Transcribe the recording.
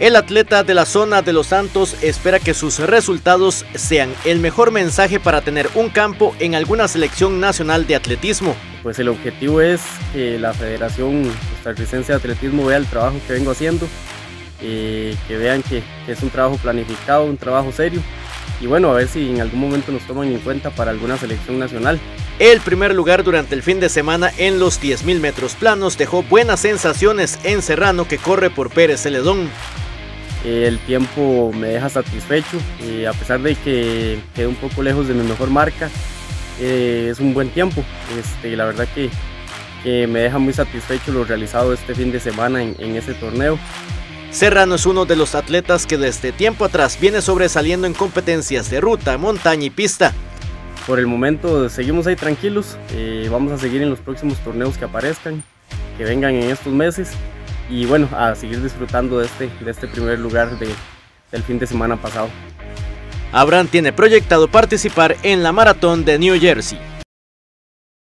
El atleta de la zona de Los Santos espera que sus resultados sean el mejor mensaje para tener un campo en alguna selección nacional de atletismo. Pues el objetivo es que la Federación Costarricense de Atletismo vea el trabajo que vengo haciendo, eh, que vean que, que es un trabajo planificado, un trabajo serio y bueno, a ver si en algún momento nos toman en cuenta para alguna selección nacional. El primer lugar durante el fin de semana en los 10.000 metros planos dejó buenas sensaciones en Serrano que corre por Pérez Celedón. El tiempo me deja satisfecho, y a pesar de que quedé un poco lejos de mi mejor marca, eh, es un buen tiempo. Este, la verdad que, me deja muy satisfecho lo realizado este fin de semana en, en ese torneo. Serrano es uno de los atletas que desde tiempo atrás viene sobresaliendo en competencias de ruta, montaña y pista. Por el momento seguimos ahí tranquilos, eh, vamos a seguir en los próximos torneos que aparezcan, que vengan en estos meses y bueno, a seguir disfrutando de este, de este primer lugar del fin de semana pasado. Abraham tiene proyectado participar en la maratón de New Jersey.